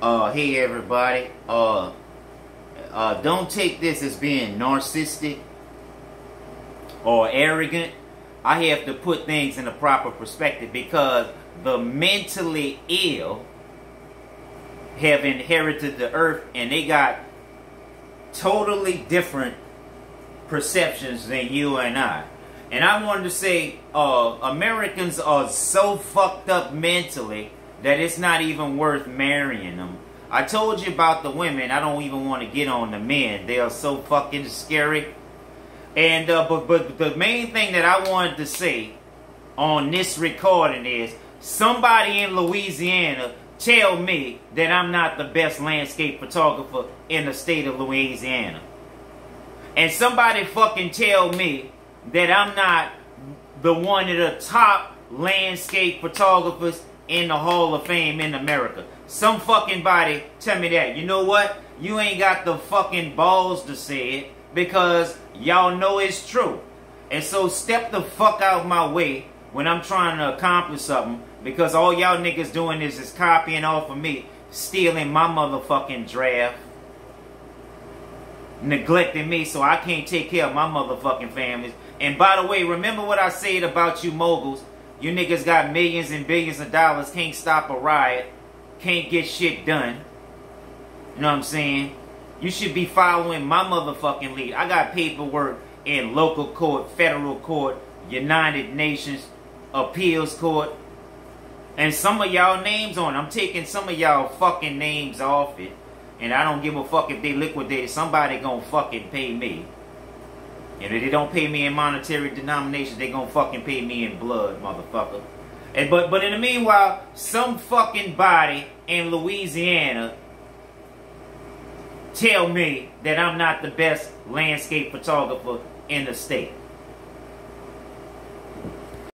Uh, hey everybody. Uh, uh, don't take this as being narcissistic or arrogant. I have to put things in a proper perspective because the mentally ill have inherited the earth and they got totally different perceptions than you and I. And I wanted to say, uh, Americans are so fucked up mentally that it's not even worth marrying them. I told you about the women. I don't even want to get on the men. They are so fucking scary. And uh, but but the main thing that I wanted to say on this recording is somebody in Louisiana tell me that I'm not the best landscape photographer in the state of Louisiana. And somebody fucking tell me that I'm not the one of the top landscape photographers in the Hall of Fame in America. Some fucking body tell me that. You know what? You ain't got the fucking balls to say it because y'all know it's true. And so step the fuck out my way when I'm trying to accomplish something because all y'all niggas doing is is copying off of me, stealing my motherfucking draft, neglecting me so I can't take care of my motherfucking families. And by the way, remember what I said about you moguls. You niggas got millions and billions of dollars, can't stop a riot, can't get shit done. You know what I'm saying? You should be following my motherfucking lead. I got paperwork in local court, federal court, United Nations, appeals court, and some of y'all names on. I'm taking some of y'all fucking names off it. And I don't give a fuck if they liquidated. Somebody gonna fucking pay me. And if they don't pay me in monetary denominations, they gonna fucking pay me in blood, motherfucker. And but but in the meanwhile, some fucking body in Louisiana tell me that I'm not the best landscape photographer in the state.